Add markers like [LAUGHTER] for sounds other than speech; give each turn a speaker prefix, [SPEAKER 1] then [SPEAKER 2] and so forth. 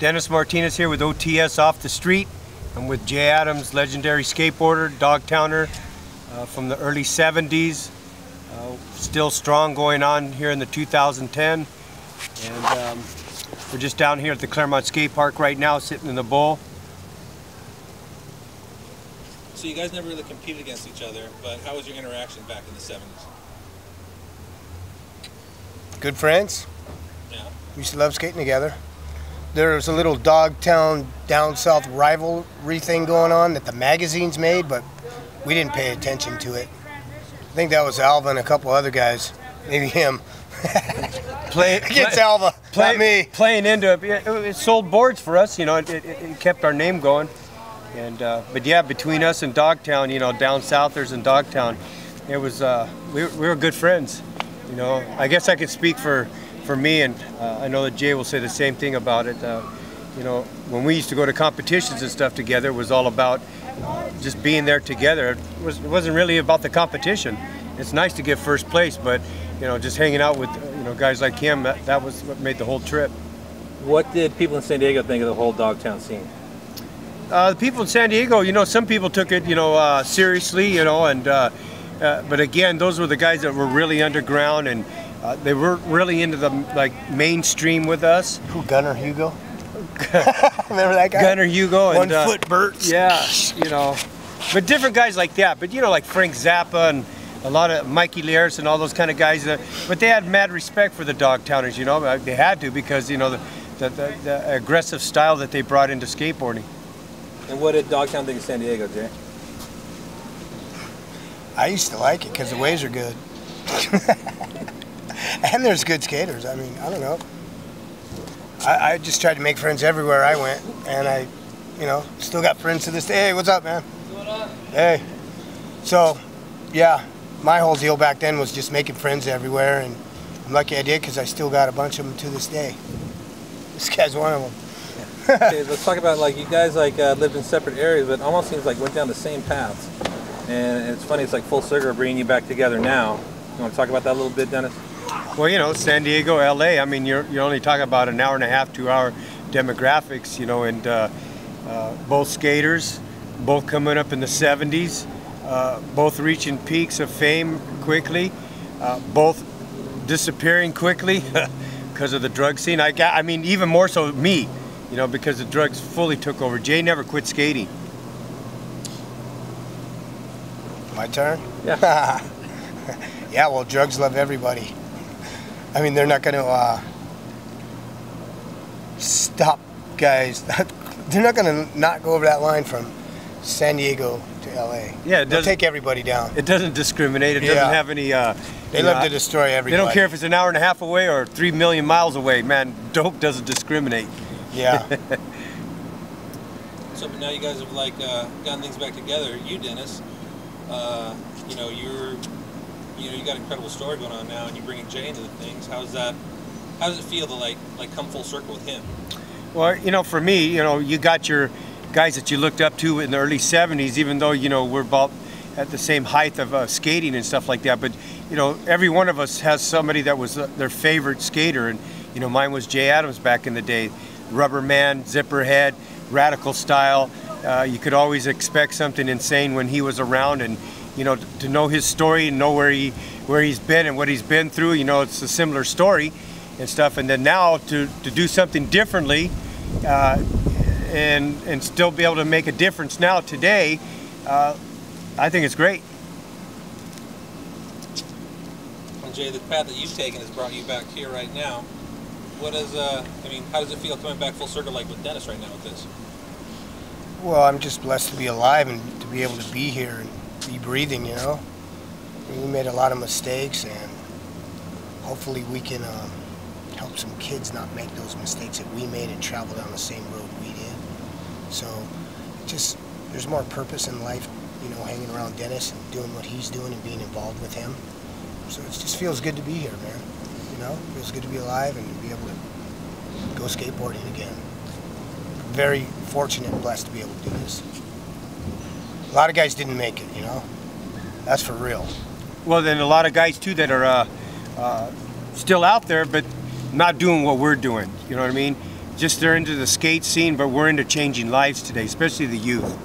[SPEAKER 1] Dennis Martinez here with OTS Off the Street. I'm with Jay Adams, legendary skateboarder, Dogtowner uh, from the early 70s. Uh, still strong going on here in the 2010. And um, we're just down here at the Claremont Skate Park right now, sitting in the bowl.
[SPEAKER 2] So you guys never really competed against each other, but how was your interaction back in the 70s?
[SPEAKER 3] Good friends.
[SPEAKER 2] Yeah.
[SPEAKER 3] We used to love skating together. There was a little Dogtown down south rivalry thing going on that the magazines made, but we didn't pay attention to it. I think that was Alva and a couple other guys, maybe him. [LAUGHS]
[SPEAKER 1] Play,
[SPEAKER 3] Against
[SPEAKER 1] play-
[SPEAKER 3] Alva,
[SPEAKER 1] play-
[SPEAKER 3] not me.
[SPEAKER 1] Playing into it, it, it sold boards for us. You know, it, it, it kept our name going. And uh, but yeah, between us and Dogtown, you know, down southers and Dogtown, it was uh, we, we were good friends. You know, I guess I could speak for for me, and uh, I know that Jay will say the same thing about it. Uh, you know, when we used to go to competitions and stuff together, it was all about just being there together. It, was, it wasn't really about the competition. It's nice to get first place, but you know, just hanging out with you know guys like him, that, that was what made the whole trip.
[SPEAKER 2] What did people in San Diego think of the whole Dogtown scene?
[SPEAKER 1] Uh, the people in San Diego, you know, some people took it, you know, uh, seriously, you know, and uh, uh, but again, those were the guys that were really underground and uh, they were really into the like mainstream with us.
[SPEAKER 3] Who, Gunner Hugo? [LAUGHS] Remember that guy?
[SPEAKER 1] Gunner Hugo and
[SPEAKER 3] One
[SPEAKER 1] uh,
[SPEAKER 3] foot Bert.
[SPEAKER 1] Yeah, you know, but different guys like that. But you know, like Frank Zappa and a lot of Mikey Lierz and all those kind of guys. That, but they had mad respect for the Dogtowners. You know, Uh, they had to because you know the, the, the, the aggressive style that they brought into skateboarding.
[SPEAKER 2] And what did Dogtown think of San Diego, Jay?
[SPEAKER 3] I used to like it because the waves are good. [LAUGHS] and there's good skaters. I mean, I don't know. I, I just tried to make friends everywhere I went, and I, you know, still got friends to this day. Hey, what's up, man? Hey. So, yeah, my whole deal back then was just making friends everywhere, and I'm lucky I did because I still got a bunch of them to this day. [LAUGHS] This guy's one of them.
[SPEAKER 2] okay, [LAUGHS] let's talk about like you guys like uh, lived in separate areas, but almost seems like went down the same paths. And it's funny, it's like full circle bringing you back together now. You want to talk about that a little bit, Dennis?
[SPEAKER 1] Well, you know, San Diego, LA. I mean, you're you're only talking about an hour and a half, two hour demographics. You know, and uh, uh, both skaters, both coming up in the 70s, uh, both reaching peaks of fame quickly, uh, both disappearing quickly [LAUGHS] because of the drug scene. I got, I mean, even more so me. You know, because the drugs fully took over. Jay never quit skating.
[SPEAKER 3] My turn?
[SPEAKER 2] Yeah. [LAUGHS]
[SPEAKER 3] yeah, well, drugs love everybody. I mean, they're not going to uh, stop guys. [LAUGHS] they're not going to not go over that line from San Diego to LA.
[SPEAKER 1] Yeah, it
[SPEAKER 3] They'll
[SPEAKER 1] doesn't-
[SPEAKER 3] take everybody down.
[SPEAKER 1] It doesn't discriminate. It doesn't
[SPEAKER 3] Yeah.
[SPEAKER 1] have any. Uh,
[SPEAKER 3] They love
[SPEAKER 1] know,
[SPEAKER 3] to destroy
[SPEAKER 1] They don't care if it's an hour and a half away or three million miles away. Man, dope doesn't discriminate.
[SPEAKER 3] Yeah. [LAUGHS]
[SPEAKER 2] So but now you guys have like uh, gotten things back together. You, Dennis, uh, you know you're, you know you got an incredible story going on now, and you're bringing Jay into the things. How's that? How does it feel to like like come full circle with him?
[SPEAKER 1] Well, you know, for me, you know, you got your guys that you looked up to in the early 70s, even though, you know, we're about at the same height of uh, skating and stuff like that. But, you know, every one of us has somebody that was uh, their favorite skater. And, you know, mine was Jay Adams back in the day. Rubber man, zipper head, radical style. Uh, you could always expect something insane when he was around. And, you know, to know his story and know where he where he's been and what he's been through, you know, it's a similar story and stuff. And then now to, to do something differently, uh, and and still be able to make a difference now today, uh, I think it's great.
[SPEAKER 2] And Jay, the path that you've taken has brought you back here right now. What is uh? I mean, how does it feel coming back full circle like with Dennis right now with this?
[SPEAKER 3] well, I'm just blessed to be alive and to be able to be here and be breathing, you know. We made a lot of mistakes, and hopefully we can um, help some kids not make those mistakes that we made and travel down the same road we did. So, just there's more purpose in life, you know, hanging around Dennis and doing what he's doing and being involved with him. So it just feels good to be here, man. You know, feels good to be alive and be able to go skateboarding again. Very fortunate and blessed to be able to do this. A lot of guys didn't make it, you know. That's for real.
[SPEAKER 1] Well, then a lot of guys too that are uh, uh, still out there, but not doing what we're doing. You know what I mean? just they're into the skate scene, but we're into changing lives today, especially the youth.